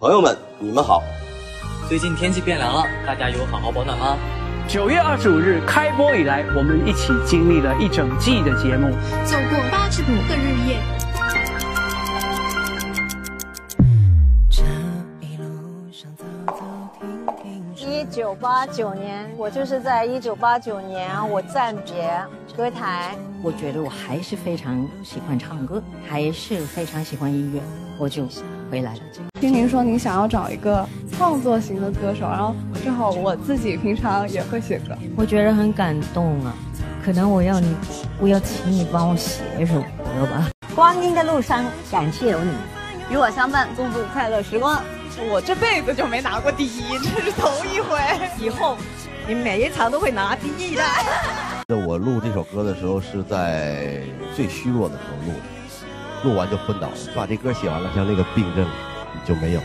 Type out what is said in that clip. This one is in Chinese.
朋友们，你们好。最近天气变凉了，大家有好好保暖吗？九月二十五日开播以来，我们一起经历了一整季的节目，走过八十五个日夜。这一九八九年，我就是在一九八九年，我暂别歌台。我觉得我还是非常喜欢唱歌，还是非常喜欢音乐，我就回来了。听您说您想要找一个创作型的歌手，然后正好我自己平常也会写歌，我觉得很感动啊。可能我要你，我要请你帮我写一首歌吧。光阴的路上，感谢有你，与我相伴，共度快乐时光。我这辈子就没拿过第一，这是头一回。以后你每一场都会拿第一的。我录这首歌的时候是在最虚弱的时候录的，录完就昏倒了。把这歌写完了，像那个病症就没有。